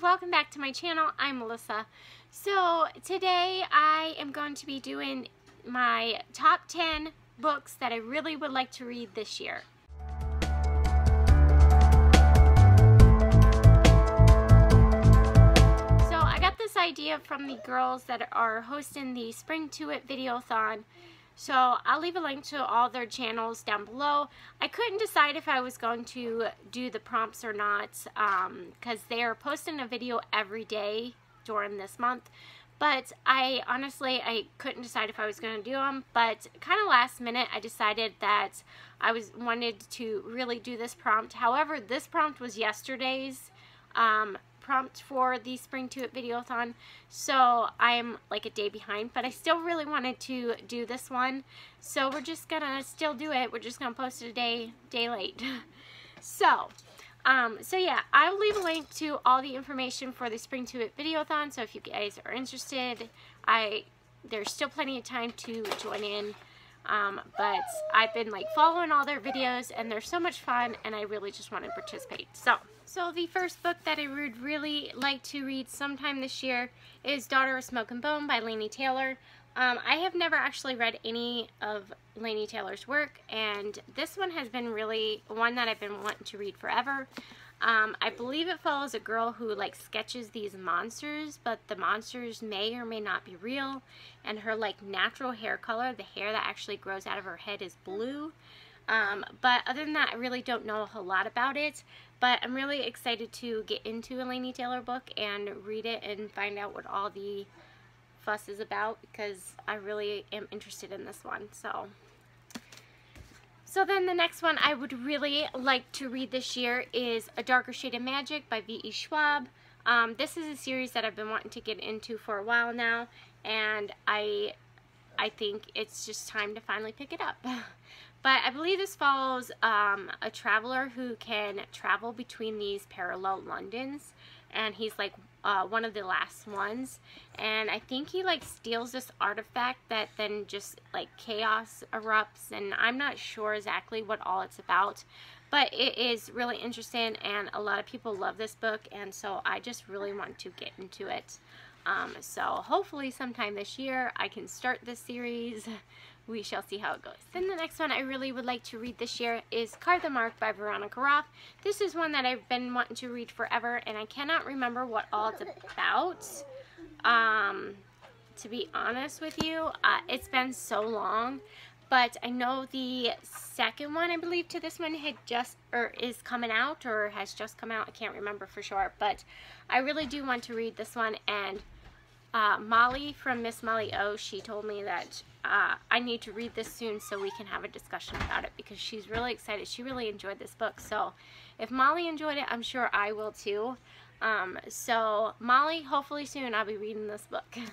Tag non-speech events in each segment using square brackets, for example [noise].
welcome back to my channel. I'm Melissa. So today I am going to be doing my top 10 books that I really would like to read this year. So I got this idea from the girls that are hosting the Spring To It Videothon so I'll leave a link to all their channels down below. I couldn't decide if I was going to do the prompts or not because um, they are posting a video every day during this month. But I honestly, I couldn't decide if I was going to do them. But kind of last minute, I decided that I was wanted to really do this prompt. However, this prompt was yesterday's um, prompt for the Spring To It Videothon, so I'm like a day behind, but I still really wanted to do this one, so we're just gonna still do it. We're just gonna post it a day, day late. [laughs] so, um, so yeah, I'll leave a link to all the information for the Spring To It Videothon, so if you guys are interested, I there's still plenty of time to join in. Um, but I've been like following all their videos and they're so much fun and I really just want to participate. So, so the first book that I would really like to read sometime this year is Daughter of Smoke and Bone by Laini Taylor. Um, I have never actually read any of Laini Taylor's work and this one has been really one that I've been wanting to read forever. Um, I believe it follows a girl who like sketches these monsters, but the monsters may or may not be real. And her like natural hair color, the hair that actually grows out of her head is blue. Um, but other than that, I really don't know a whole lot about it. But I'm really excited to get into a Laini Taylor book and read it and find out what all the fuss is about because I really am interested in this one. So so then the next one I would really like to read this year is A Darker Shade of Magic by V.E. Schwab. Um, this is a series that I've been wanting to get into for a while now, and I, I think it's just time to finally pick it up. [laughs] but I believe this follows um, a traveler who can travel between these parallel Londons, and he's like uh, one of the last ones. And I think he like steals this artifact that then just like chaos erupts and I'm not sure exactly what all it's about but it is really interesting and a lot of people love this book and so I just really want to get into it. Um, so hopefully sometime this year I can start this series [laughs] we shall see how it goes. Then the next one I really would like to read this year is Carve the Mark by Veronica Roth. This is one that I've been wanting to read forever and I cannot remember what all it's about. Um, to be honest with you, uh, it's been so long. But I know the second one, I believe, to this one had just, or is coming out, or has just come out. I can't remember for sure. But I really do want to read this one. And uh, Molly from Miss Molly O, she told me that uh, I need to read this soon so we can have a discussion about it because she's really excited. She really enjoyed this book. So if Molly enjoyed it, I'm sure I will too. Um, so Molly, hopefully soon I'll be reading this book. [laughs]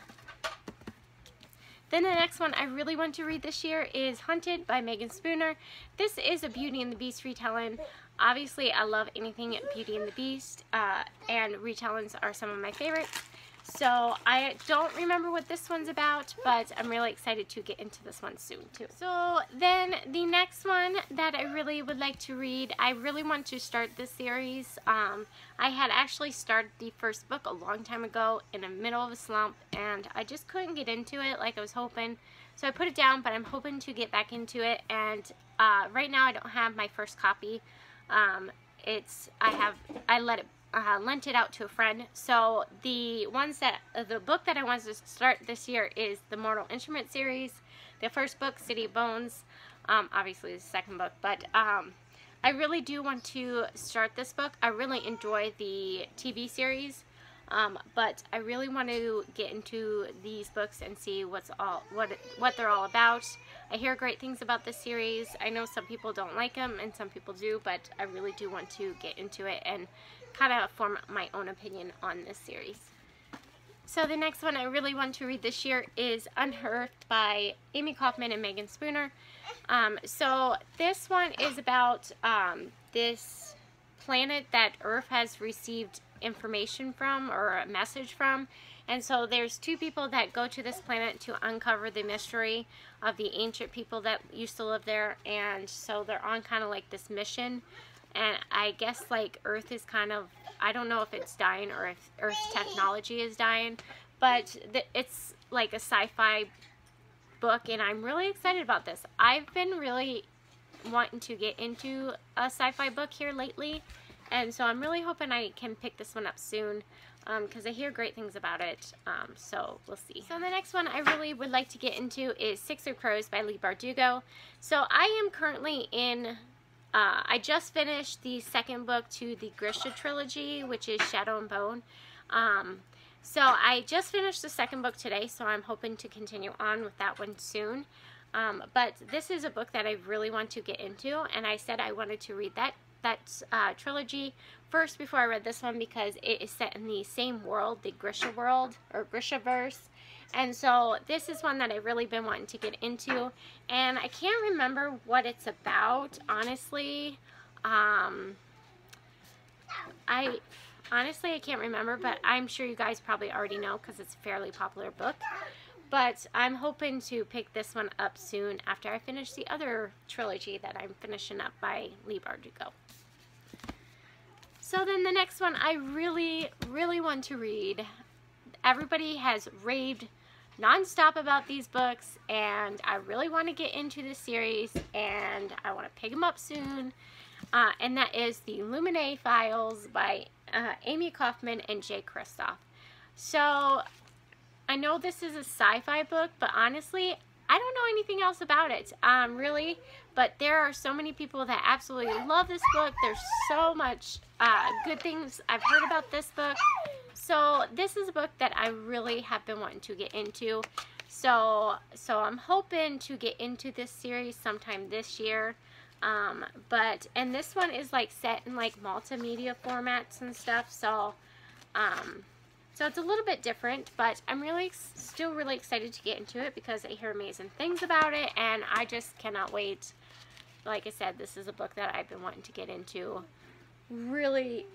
Then the next one I really want to read this year is Hunted by Meagan Spooner. This is a Beauty and the Beast retelling. Obviously, I love anything Beauty and the Beast, uh, and retellings are some of my favorites. So I don't remember what this one's about, but I'm really excited to get into this one soon too. So then the next one that I really would like to read, I really want to start this series. Um, I had actually started the first book a long time ago in the middle of a slump and I just couldn't get into it like I was hoping. So I put it down, but I'm hoping to get back into it. And uh, right now I don't have my first copy. Um, it's, I have, I let it uh, lent it out to a friend. So the ones that, uh, the book that I wanted to start this year is the Mortal Instrument series. The first book, City of Bones, um, obviously the second book, but um, I really do want to start this book. I really enjoy the TV series, um, but I really want to get into these books and see what's all what what they're all about. I hear great things about this series. I know some people don't like them and some people do, but I really do want to get into it and kind of form my own opinion on this series. So the next one I really want to read this year is Unearthed by Amie Kaufman and Meagan Spooner. Um, so this one is about um, this planet that Earth has received information from or a message from. And so there's two people that go to this planet to uncover the mystery of the ancient people that used to live there. And so they're on kind of like this mission And I guess like Earth is kind of, I don't know if it's dying or if Earth's technology is dying, but it's like a sci-fi book and I'm really excited about this. I've been really wanting to get into a sci-fi book here lately and so I'm really hoping I can pick this one up soon because um, I hear great things about it. Um, so we'll see. So the next one I really would like to get into is Six of Crows by Leigh Bardugo. So I am currently in, uh, I just finished the second book to the Grisha trilogy, which is Shadow and Bone. Um, so I just finished the second book today, so I'm hoping to continue on with that one soon. Um, but this is a book that I really want to get into, and I said I wanted to read that that uh, trilogy first before I read this one because it is set in the same world, the Grisha world, or Grishaverse. And so this is one that I've really been wanting to get into. And I can't remember what it's about, honestly. Um, I honestly, I can't remember, but I'm sure you guys probably already know because it's a fairly popular book. But I'm hoping to pick this one up soon after I finish the other trilogy that I'm finishing up by Leigh Bardugo. So then the next one I really, really want to read. Everybody has raved nonstop about these books and I really want to get into this series and I want to pick them up soon. Uh, and that is the Illuminae Files by uh, Amie Kaufman and Jay Kristoff. So I know this is a sci-fi book, but honestly, I don't know anything else about it, um, really. But there are so many people that absolutely love this book. There's so much uh, good things I've heard about this book. So this is a book that I really have been wanting to get into. So, so I'm hoping to get into this series sometime this year. Um, but, and this one is like set in like multimedia formats and stuff. So, um, so it's a little bit different, but I'm really still really excited to get into it because I hear amazing things about it and I just cannot wait. Like I said, this is a book that I've been wanting to get into really,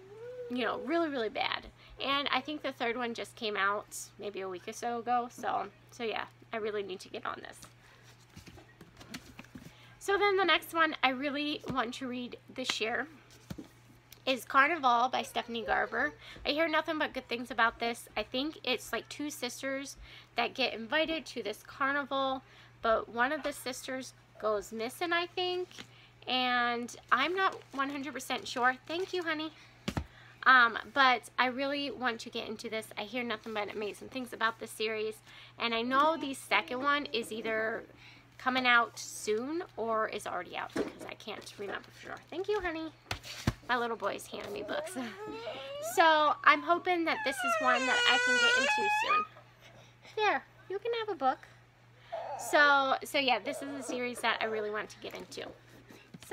you know, really, really bad. And I think the third one just came out maybe a week or so ago. So, so yeah, I really need to get on this. So then the next one I really want to read this year is Caraval by Stephanie Garber. I hear nothing but good things about this. I think it's like two sisters that get invited to this carnival, but one of the sisters goes missing, I think, and I'm not 100% sure. Thank you, honey. Um, but I really want to get into this. I hear nothing but amazing things about this series, and I know the second one is either coming out soon or is already out because I can't remember for sure. Thank you, honey my little boy's handing me books. [laughs] so I'm hoping that this is one that I can get into soon. There, you can have a book. So, so yeah, this is a series that I really want to get into.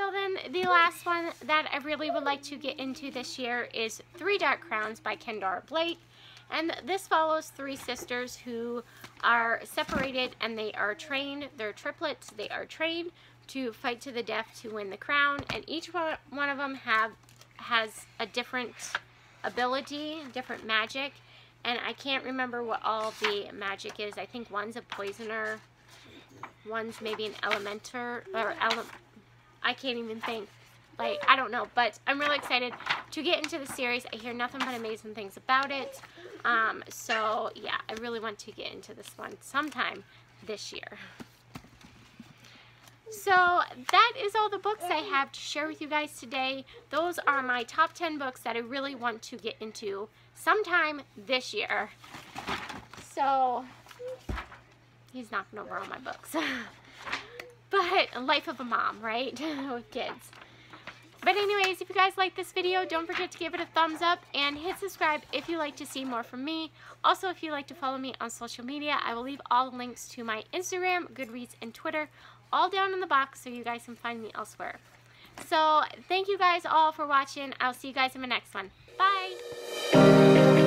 So then the last one that I really would like to get into this year is Three Dark Crowns by Kendare Blake. And this follows three sisters who are separated and they are trained, they're triplets, they are trained to fight to the death to win the crown, and each one, one of them have has a different ability, different magic, and I can't remember what all the magic is. I think one's a poisoner, one's maybe an elementor, or ele I can't even think. Like, I don't know, but I'm really excited to get into the series. I hear nothing but amazing things about it. Um, so, yeah, I really want to get into this one sometime this year. So that is all the books I have to share with you guys today. Those are my top 10 books that I really want to get into sometime this year. So he's knocking over all my books. [laughs] but life of a mom, right? [laughs] with kids. But anyways, if you guys like this video, don't forget to give it a thumbs up and hit subscribe if you like to see more from me. Also, if you like to follow me on social media, I will leave all the links to my Instagram, Goodreads, and Twitter all down in the box so you guys can find me elsewhere. So thank you guys all for watching. I'll see you guys in my next one. Bye!